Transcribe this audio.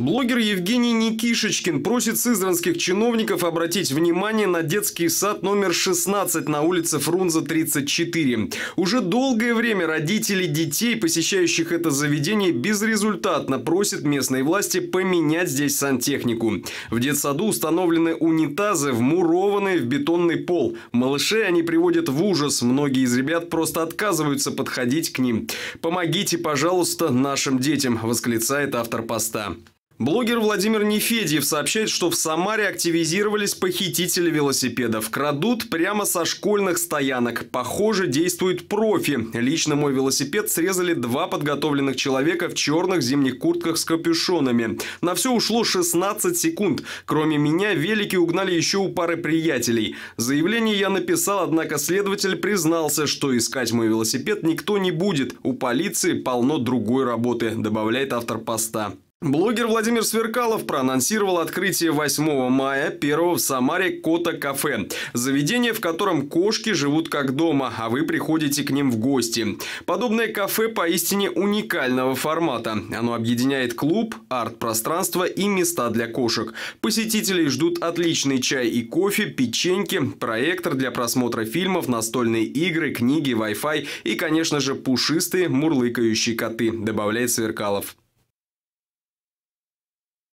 Блогер Евгений Никишечкин просит сызранских чиновников обратить внимание на детский сад номер 16 на улице Фрунзе 34. Уже долгое время родители детей, посещающих это заведение, безрезультатно просят местные власти поменять здесь сантехнику. В детсаду установлены унитазы, вмурованные в бетонный пол. Малышей они приводят в ужас. Многие из ребят просто отказываются подходить к ним. «Помогите, пожалуйста, нашим детям», – восклицает автор поста. Блогер Владимир Нефедьев сообщает, что в Самаре активизировались похитители велосипедов. Крадут прямо со школьных стоянок. Похоже, действует профи. Лично мой велосипед срезали два подготовленных человека в черных зимних куртках с капюшонами. На все ушло 16 секунд. Кроме меня, велики угнали еще у пары приятелей. Заявление я написал, однако следователь признался, что искать мой велосипед никто не будет. У полиции полно другой работы, добавляет автор поста. Блогер Владимир Сверкалов проанонсировал открытие 8 мая первого в Самаре Кота-кафе. Заведение, в котором кошки живут как дома, а вы приходите к ним в гости. Подобное кафе поистине уникального формата. Оно объединяет клуб, арт-пространство и места для кошек. Посетителей ждут отличный чай и кофе, печеньки, проектор для просмотра фильмов, настольные игры, книги, Wi-Fi и, конечно же, пушистые мурлыкающие коты, добавляет Сверкалов.